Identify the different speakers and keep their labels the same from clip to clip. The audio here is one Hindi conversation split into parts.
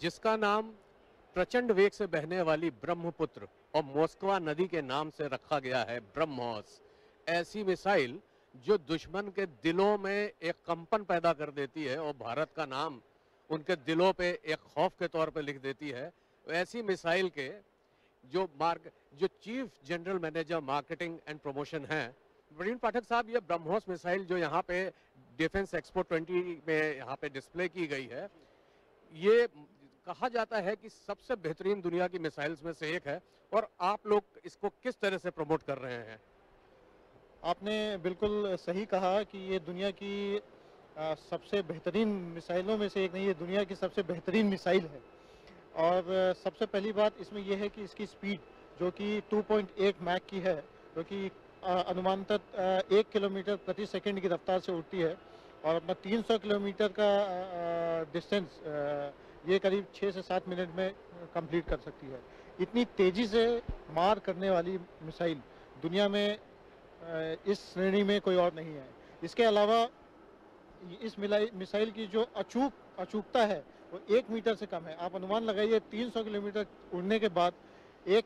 Speaker 1: जिसका नाम प्रचंड वेग से बहने वाली ब्रह्मपुत्र और मोस्कवा नदी के नाम से रखा गया है ब्रह्मोस। ऐसी मिसाइल जो दुश्मन के दिलों में एक कंपन पैदा कर देती है और भारत का नाम उनके दिलों पे एक खौफ के तौर पे लिख देती है ऐसी मिसाइल के जो मार्क, जो chief general manager marketing and promotion हैं, प्रवीण पाठक साहब, ये ब्रह्मोस मिसाइल जो यहाँ पे डिफेंस एक्सपो 20 में यहाँ पे डिस्प्ले की गई है, ये कहा जाता है कि सबसे बेहतरीन दुनिया की मिसाइल्स में से एक है और आप लोग इसको किस तरह से प्रमोट कर रहे हैं?
Speaker 2: आपने बिल्कुल सही कहा कि ये दुनिया की सबसे बेहतरीन मिसाइलों में से एक नहीं, ये दुनिया की सबसे बेहतरीन मिसाइल है। और सबसे पहली बात इसमें यह है कि इसकी स्पीड, जो कि 2.8 मैक की है, जो कि अनुमानतः एक किलोमीटर प्रति सेकंड की रफ्तार से उड़ती है और अपना 300 किलोमीटर का डिस्टेंस ये करीब छः से सात मिनट में कंप्लीट कर सकती है। इतनी तेज़ी से मार करने वाली मिसाइल दुनिया में इस श्रेणी में कोई और नहीं है। इसके अलावा, इस मिसाइल की जो अचूक, अचूकता है, वो एक मीटर से कम है। आप अनुमान लगाइए 300 किलोमीटर उड़ने के बाद एक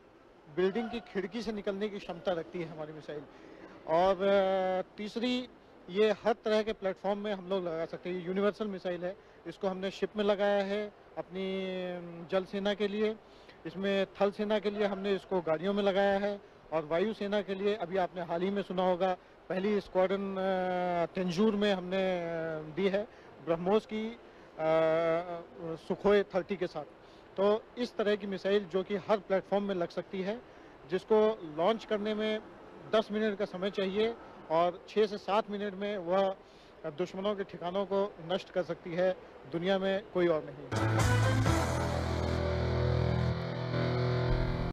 Speaker 2: बिल्डिंग की खिड़की से निकलने की क्षमता रखती है हमारी मिसाइल। और तीसरी ये हर तरह के प्लेटफॉर्म में हम लोग लगा सकते हैं। ये यूनिवर्सल मिसाइल है। इसको हमने शिप में लगाया है अपनी जल सेना के लिए। इसमें थल सेना के लिए हमने इसको गाड़ियों में लगाया है और वायु सेना के लिए, अभी आपने हाल ही में सुना होगा, पहली स्क्वाडन तेंजूर में हमने दी है ब्रह्मोस की सुखोए थर्टी के साथ। तो इस तरह की मिसाइल जो कि हर प्लेटफॉर्म में लग सकती है, जिसको लॉन्च करने में 10 मिनट का समय चाहिए और छः से सात मिनट में वह दुश्मनों के ठिकानों को नष्ट कर सकती है। दुनिया में कोई और नहीं।